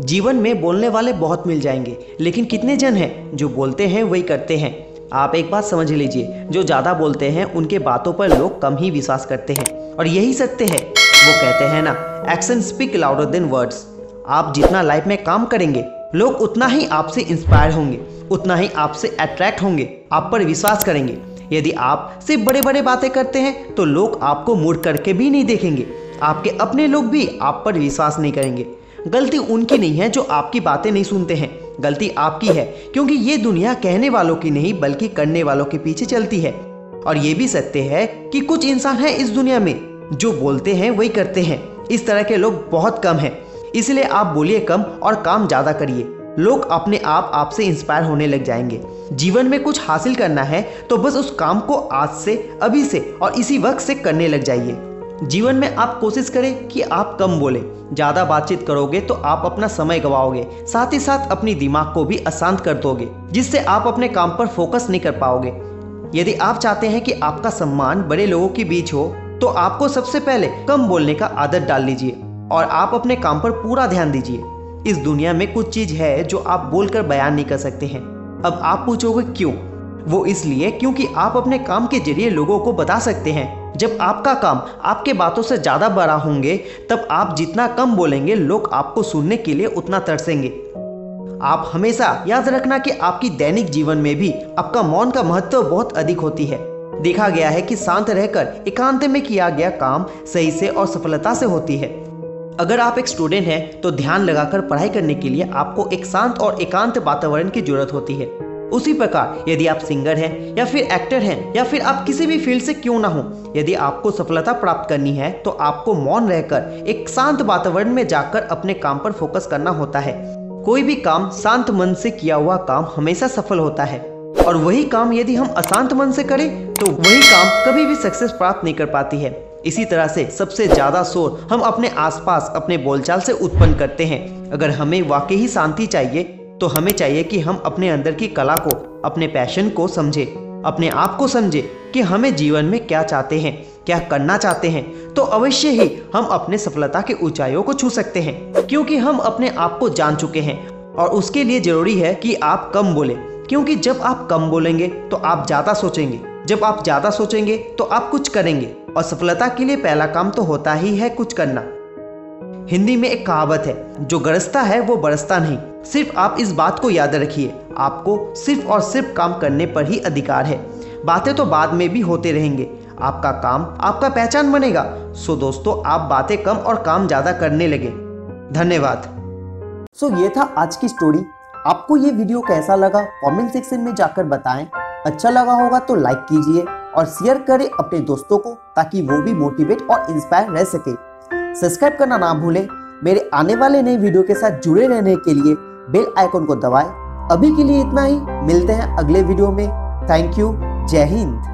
जीवन में बोलने वाले बहुत मिल जाएँगे। लेकिन कितने जन हैं जो बोलते हैं, वही करते हैं? आप एक बात समझ लीजिए, जो ज़्यादा बोलते हैं, उनके बातों पर लोग कम ही विश्वास करते हैं। और यही सत्य है, वो कहते हैं ना action speak louder than words आप जितना लाइफ में काम करेंगे, लोग उतना ही आपसे इंस्पायर होंगे, उतना ही आपसे अट्रैक्ट होंगे, आप पर विश्वास करेंगे। यदि आप सिर्फ़ बड़े बड़े बातें करते हैं तो लोग आपको मुड़ करके भी नहीं देखेंगे। आपके अपने लोग भी आप पर विश्वास नहीं करेंगे। गलती उनकी नहीं है जो आपकी बातें नहीं सुनते हैं। गलती आपकी है, क्योंकि ये दुनिया कहने वालों की नहीं, बल्कि करने वालों के पीछे चलती है। और ये भी सत्य है कि कुछ इंसान हैं इस दुनिया में, जो बोलते हैं, वही करते हैं। इस तरह के लोग बहुत कम हैं। इसलिए आप बोलिए कम और काम ज़्यादा करिए। लोग अपने आप आपसे इंस्पायर होने लग जाएँगे। जीवन में कुछ हासिल करना है तो बस उस काम को आज से, अभी से और इसी वक्त से करने लग जाइए। जीवन में आप कोशिश करें कि आप कम बोले, ज़्यादा बातचीत करोगे तो आप अपना समय गवाओगे, साथ ही साथ अपनी दिमाग को भी अशांत कर दोगे, जिससे आप अपने काम पर फोकस नहीं कर पाओगे। यदि आप चाहते हैं कि आपका सम्मान बड़े लोगों के बीच हो तो आपको सबसे पहले कम बोलने का आदत डाल लीजिए और आप अपने काम पर पूरा ध्यान दीजिए। इस दुनिया में कुछ चीज़ है जो आप बोलकर बयान नहीं कर सकते हैं। अब आप पूछोगे क्यों? वो इसलिए क्योंकि आप अपने काम के ज़रिए लोगों को बता सकते हैं। जब आपका काम आपके बातों से ज़्यादा बड़ा होंगे, तब आप जितना कम बोलेंगे, लोग आपको सुनने के लिए उतना तरसेंगे। आप हमेशा याद रखना कि आपकी दैनिक जीवन में भी आपका मौन का महत्व बहुत अधिक होती है। देखा गया है कि शांत रहकर एकांत में किया गया काम सही से और सफलता से होती है। अगर आप एक स्टूडेंट हैं तो ध्यान लगाकर पढ़ाई करने के लिए आपको एक शांत और एकांत वातावरण की ज़रूरत होती है। उसी प्रकार, यदि आप सिंगर हैं, या फिर एक्टर हैं, या फिर आप किसी भी फ़ील्ड से क्यों ना हो, यदि आपको सफलता प्राप्त करनी है तो आपको मौन रहकर, एक शांत वातावरण में जाकर अपने काम पर फोकस करना होता है। कोई भी काम शांत मन से किया हुआ काम हमेशा सफल होता है। और वही काम यदि हम अशांत मन से करें तो वही काम कभी भी सक्सेस प्राप्त नहीं कर पाती है। इसी तरह से सबसे ज़्यादा शोर हम अपने आसपास, अपने बोलचाल से उत्पन्न करते हैं। अगर हमें वाकई ही शांति चाहिए तो हमें चाहिए कि हम अपने अंदर की कला को, अपने पैशन को समझे, अपने आप को समझे कि हमें जीवन में क्या चाहते हैं, क्या करना चाहते हैं। तो अवश्य ही हम अपने सफलता के ऊंचाइयों को छू सकते हैं, क्योंकि हम अपने आप को जान चुके हैं। और उसके लिए ज़रूरी है कि आप कम बोले, क्योंकि जब आप कम बोलेंगे तो आप ज़्यादा सोचेंगे। जब आप ज़्यादा सोचेंगे तो आप कुछ करेंगे। और सफलता के लिए पहला काम तो होता ही है कुछ करना। हिंदी में एक कहावत है, जो गरजता है, वो बरसता नहीं। सिर्फ़ आप इस बात को याद रखिए, आपको सिर्फ़ और सिर्फ़ काम करने पर ही अधिकार है। बातें तो बाद में भी होते रहेंगे। आपका काम आपका पहचान बनेगा। सो दोस्तों, आप बातें कम और काम ज़्यादा करने लगे। धन्यवाद। सो ये था आज की स्टोरी आपको ये वीडियो कैसा लगा? कमेंट सेक्शन में जाकर बताएँ। अच्छा लगा होगा तो लाइक कीजिए और शेयर करें अपने दोस्तों को ताकि वो भी मोटिवेट और इंस्पायर रह सके। सब्सक्राइब करना ना भूलें। मेरे आने वाले नए वीडियो के साथ जुड़े रहने के लिए बेल आइकन को दबाएँ। अभी के लिए इतना ही। मिलते हैं अगले वीडियो में। थैंक यू जय हिंद।